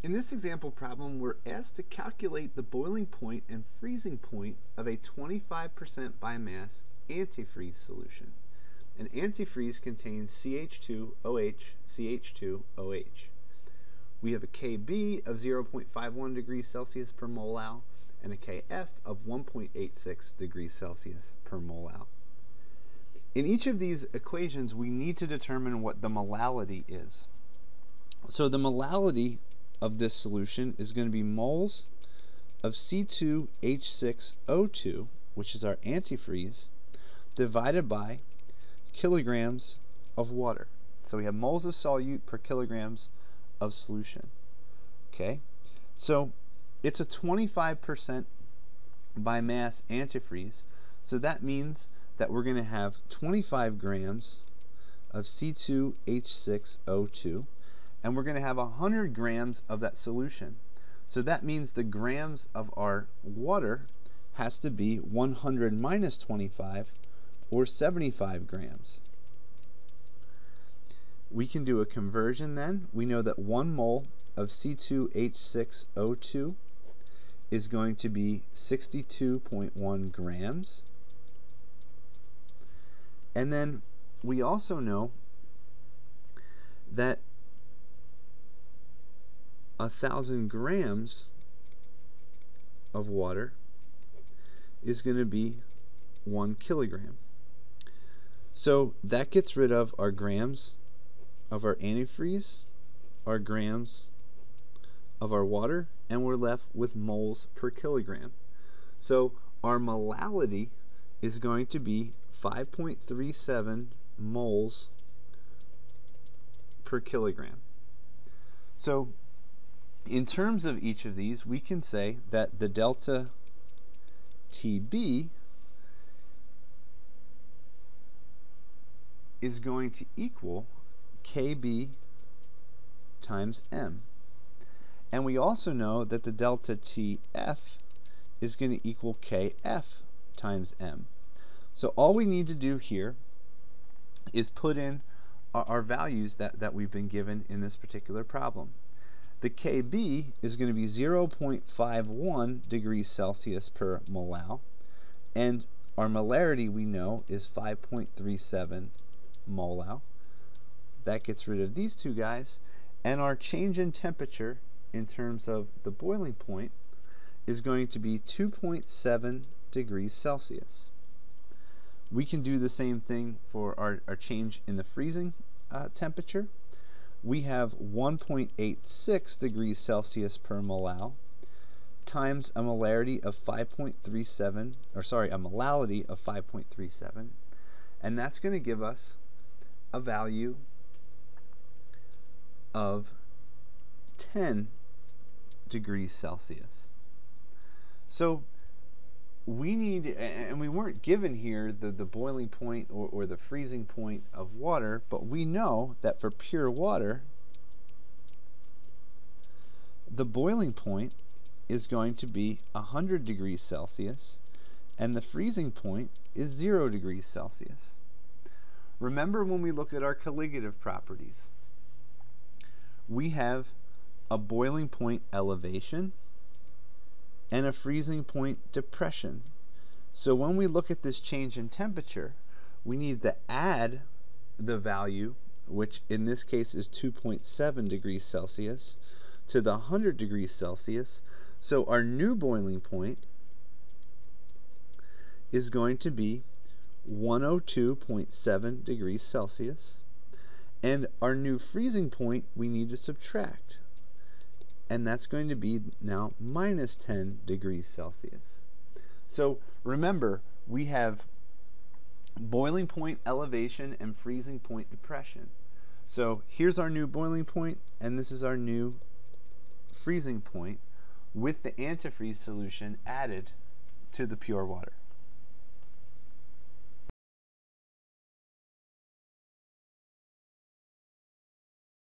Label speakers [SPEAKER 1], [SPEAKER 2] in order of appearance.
[SPEAKER 1] In this example problem, we're asked to calculate the boiling point and freezing point of a 25% by mass antifreeze solution. An antifreeze contains CH2OH, CH2OH. We have a KB of 0.51 degrees Celsius per molal and a KF of 1.86 degrees Celsius per molal. In each of these equations, we need to determine what the molality is. So the molality of this solution is going to be moles of C2H6O2, which is our antifreeze, divided by kilograms of water. So we have moles of solute per kilograms of solution. Okay, so it's a 25% by mass antifreeze, so that means that we're going to have 25 grams of C2H6O2 and we're going to have 100 grams of that solution. So that means the grams of our water has to be 100 minus 25 or 75 grams. We can do a conversion then. We know that 1 mole of C2H6O2 is going to be 62.1 grams. And then we also know that a thousand grams of water is going to be one kilogram. So that gets rid of our grams of our antifreeze, our grams of our water, and we're left with moles per kilogram. So our molality is going to be 5.37 moles per kilogram. So in terms of each of these, we can say that the delta TB is going to equal KB times M. And we also know that the delta TF is going to equal KF times M. So all we need to do here is put in our, our values that, that we've been given in this particular problem. The Kb is going to be 0.51 degrees Celsius per molal, and our molarity we know is 5.37 molal. That gets rid of these two guys, and our change in temperature in terms of the boiling point is going to be 2.7 degrees Celsius. We can do the same thing for our, our change in the freezing uh, temperature we have 1.86 degrees Celsius per molal times a molarity of 5.37, or sorry, a molality of 5.37, and that's going to give us a value of 10 degrees Celsius. So we need, and we weren't given here the, the boiling point or, or the freezing point of water, but we know that for pure water, the boiling point is going to be 100 degrees Celsius, and the freezing point is 0 degrees Celsius. Remember when we look at our colligative properties, we have a boiling point elevation, and a freezing point depression. So when we look at this change in temperature, we need to add the value, which in this case is 2.7 degrees Celsius, to the 100 degrees Celsius. So our new boiling point is going to be 102.7 degrees Celsius. And our new freezing point we need to subtract and that's going to be now minus 10 degrees Celsius. So remember, we have boiling point elevation and freezing point depression. So here's our new boiling point, and this is our new freezing point with the antifreeze solution added to the pure water.